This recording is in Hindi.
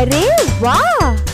अरे वाह